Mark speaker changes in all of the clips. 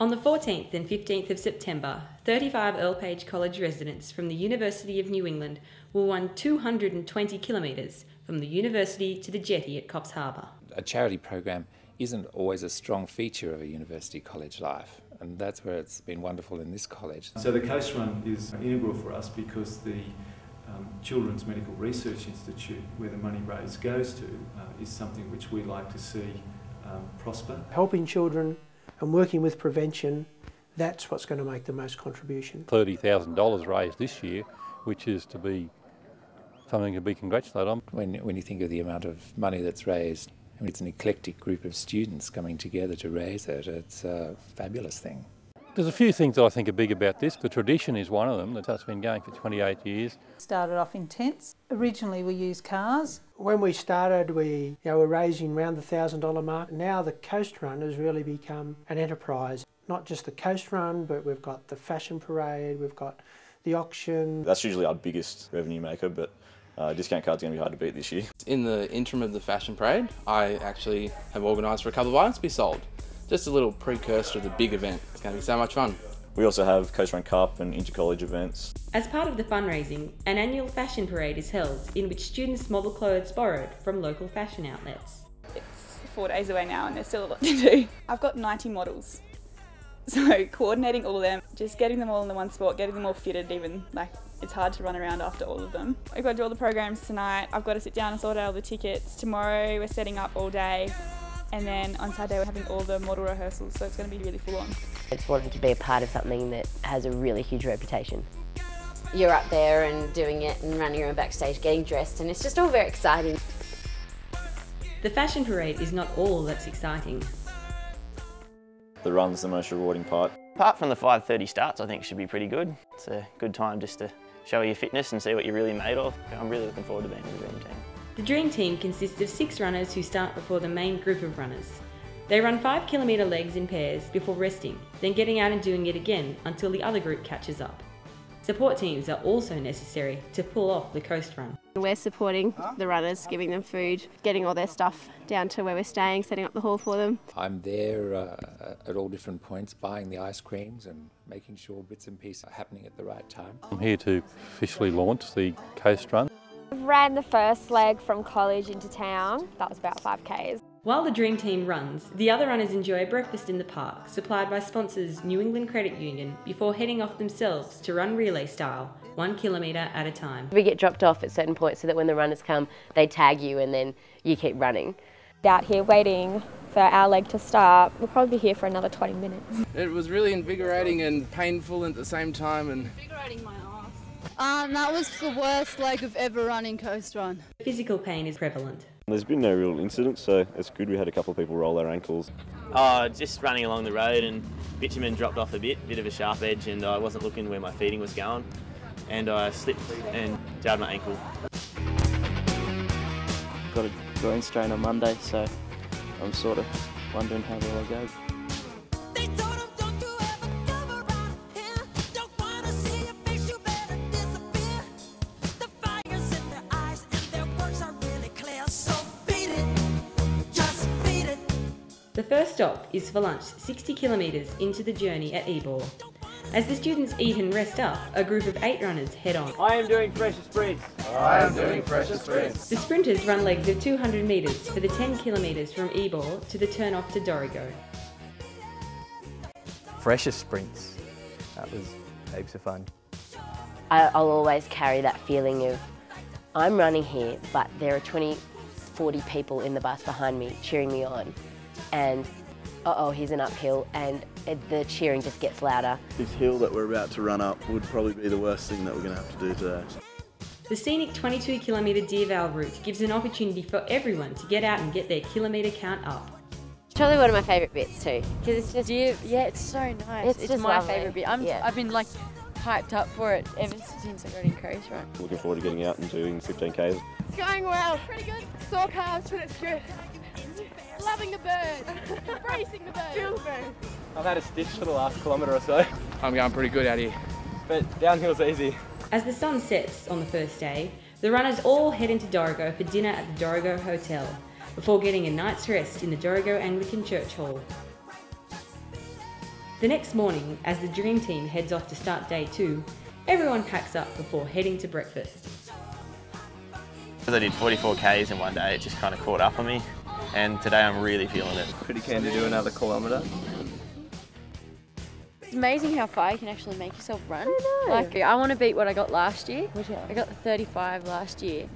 Speaker 1: On the 14th and 15th of September, 35 Earle Page College residents from the University of New England will run 220 kilometres from the university to the jetty at Coffs Harbour.
Speaker 2: A charity program isn't always a strong feature of a university college life, and that's where it's been wonderful in this college.
Speaker 3: So the Coast Run is integral for us because the um, Children's Medical Research Institute, where the money raised goes to, uh, is something which we like to see um, prosper.
Speaker 4: Helping children and working with prevention, that's what's going to make the most contribution.
Speaker 5: $30,000 raised this year, which is to be something to be congratulated on.
Speaker 2: When, when you think of the amount of money that's raised, I mean, it's an eclectic group of students coming together to raise it. It's a fabulous thing.
Speaker 5: There's a few things that I think are big about this. The tradition is one of them that's been going for 28 years.
Speaker 6: Started off in tents. Originally we used cars.
Speaker 4: When we started, we you know, were raising around the thousand dollar mark. Now the Coast Run has really become an enterprise. Not just the Coast Run, but we've got the fashion parade, we've got the auction.
Speaker 7: That's usually our biggest revenue maker, but uh, discount card's are going to be hard to beat this year.
Speaker 8: In the interim of the fashion parade, I actually have organised for a couple of items to be sold just a little precursor to the big event. It's going to be so much fun.
Speaker 7: We also have Coast Run Cup and inter-college events.
Speaker 1: As part of the fundraising, an annual fashion parade is held in which students model clothes borrowed from local fashion outlets.
Speaker 9: It's four days away now and there's still a lot to do. I've got 90 models. So coordinating all of them, just getting them all in the one spot, getting them all fitted even, like it's hard to run around after all of them. I've got to do all the programs tonight, I've got to sit down and sort out all the tickets. Tomorrow we're setting up all day and then on Saturday we're having all the model rehearsals, so it's going to be really full on.
Speaker 10: I just wanted to be a part of something that has a really huge reputation.
Speaker 11: You're up there and doing it and running around backstage getting dressed and it's just all very exciting.
Speaker 1: The fashion parade is not all that's exciting.
Speaker 7: The run's the most rewarding part.
Speaker 12: Apart from the 5.30 starts I think should be pretty good. It's a good time just to show your fitness and see what you're really made of. I'm really looking forward to being in the Dream Team.
Speaker 1: The Dream Team consists of six runners who start before the main group of runners. They run 5 kilometre legs in pairs before resting, then getting out and doing it again until the other group catches up. Support teams are also necessary to pull off the coast run.
Speaker 13: We're supporting the runners, giving them food, getting all their stuff down to where we're staying, setting up the hall for them.
Speaker 2: I'm there uh, at all different points buying the ice creams and making sure bits and pieces are happening at the right time.
Speaker 5: I'm here to officially launch the coast run.
Speaker 13: Ran the first leg from college into town. That was about 5Ks.
Speaker 1: While the Dream Team runs, the other runners enjoy a breakfast in the park, supplied by sponsors New England Credit Union, before heading off themselves to run relay style, one kilometre at a time.
Speaker 10: We get dropped off at certain points so that when the runners come, they tag you and then you keep running.
Speaker 13: Out here waiting for our leg to start. We'll probably be here for another 20 minutes.
Speaker 8: It was really invigorating and painful at the same time. and
Speaker 9: Invigorating my
Speaker 14: um, that was the worst leg of ever running Coast Run.
Speaker 1: Physical pain is prevalent.
Speaker 7: There's been no real incidents, so it's good. We had a couple of people roll their ankles.
Speaker 12: Oh, just running along the road and bitumen dropped off a bit, bit of a sharp edge, and I wasn't looking where my feeding was going, and I slipped and jarred my ankle.
Speaker 15: Got a groin strain on Monday, so I'm sort of wondering how will I go.
Speaker 1: The first stop is for lunch 60 kilometres into the journey at Ebor. As the students eat and rest up, a group of eight runners head on.
Speaker 16: I am doing pressure sprints.
Speaker 17: I am doing pressure sprints.
Speaker 1: The sprinters run legs of 200 metres for the 10 kilometres from Ebor to the turn off to Dorrigo.
Speaker 18: Pressure sprints. That was heaps of fun.
Speaker 10: I'll always carry that feeling of I'm running here, but there are 20, 40 people in the bus behind me cheering me on and uh-oh, here's an uphill and the cheering just gets louder.
Speaker 19: This hill that we're about to run up would probably be the worst thing that we're going to have to do today.
Speaker 1: The scenic 22 kilometre Deer Vale route gives an opportunity for everyone to get out and get their kilometre count up.
Speaker 10: It's probably one of my favourite bits too, because it's just
Speaker 14: Deer, yeah, it's so nice.
Speaker 10: It's,
Speaker 14: it's
Speaker 10: just
Speaker 14: my favourite bit. I'm,
Speaker 10: yeah.
Speaker 14: I've been like hyped up for it ever since I got in Coast Run.
Speaker 7: Looking forward to getting out and doing 15Ks.
Speaker 14: It's going well. Pretty good. Sore calves, but it's good. Loving the bird. Embracing the bird.
Speaker 16: I've had a stitch for the last kilometre or so.
Speaker 8: I'm going pretty good out here.
Speaker 16: But downhill's easy.
Speaker 1: As the sun sets on the first day, the runners all head into Dorrigo for dinner at the Dorrigo Hotel, before getting a night's rest in the Dorrigo Anglican Church Hall. The next morning, as the dream team heads off to start day two, everyone packs up before heading to breakfast.
Speaker 12: Because I did 44 Ks in one day, it just kind of caught up on me. And today I'm really feeling it.
Speaker 20: Pretty keen to do another kilometre.
Speaker 21: It's amazing how far you can actually make yourself run.
Speaker 13: I know.
Speaker 21: Like, I want to beat what I got last year. I got 35 last year.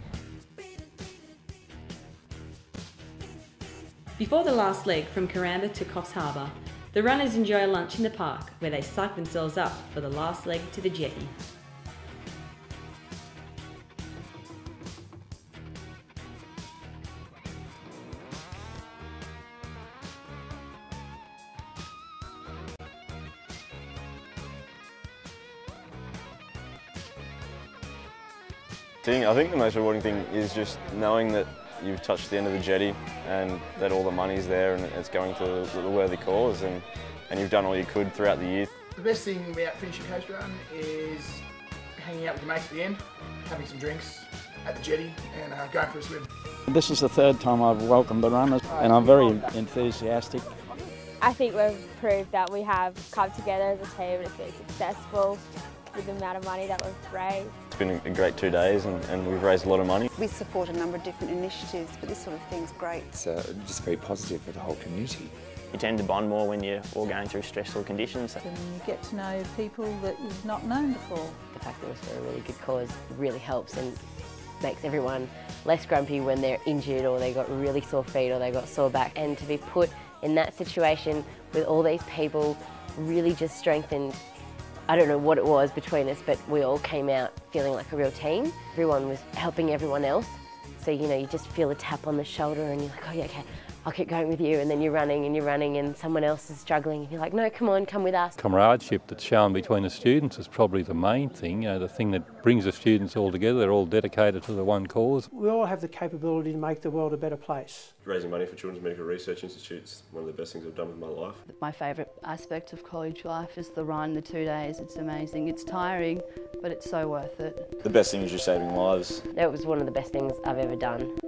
Speaker 1: Before the last leg from Coramba to Coffs Harbour, the runners enjoy a lunch in the park where they psych themselves up for the last leg to the jetty.
Speaker 7: Thing. I think the most rewarding thing is just knowing that you've touched the end of the jetty and that all the money's there and it's going to the worthy cause and, and you've done all you could throughout the year.
Speaker 9: The best thing about finishing Coast Run is hanging out with your mates at the end, having some drinks at the jetty and uh, going for a swim.
Speaker 22: This is the third time I've welcomed the runners and I'm very enthusiastic.
Speaker 13: I think we've proved that we have come together as a team and it's been successful with the amount of money that we've raised.
Speaker 7: It's been a great two days and, and we've raised a lot of money.
Speaker 23: We support a number of different initiatives, but this sort of thing's great.
Speaker 2: It's uh, just very positive for the whole community.
Speaker 12: You tend to bond more when you're all going through stressful conditions.
Speaker 6: And you get to know people that you've not known before.
Speaker 10: The fact that it was for a really good cause really helps and makes everyone less grumpy when they're injured or they got really sore feet or they got sore back. And to be put in that situation with all these people really just strengthened I don't know what it was between us, but we all came out feeling like a real team. Everyone was helping everyone else. So, you know, you just feel a tap on the shoulder and you're like, oh yeah, okay, I'll keep going with you. And then you're running and you're running and someone else is struggling and you're like, no, come on, come with us.
Speaker 5: Camaraderie that's shown between the students is probably the main thing, you know, the thing that brings the students all together. They're all dedicated to the one cause.
Speaker 4: We all have the capability to make the world a better place.
Speaker 24: Raising money for Children's Medical Research Institute's one of the best things I've done with my life.
Speaker 25: My favourite aspect of college life is the run, the two days. It's amazing. It's tiring, but it's so worth it.
Speaker 26: The best thing is you're saving lives.
Speaker 10: That was one of the best things I've ever done.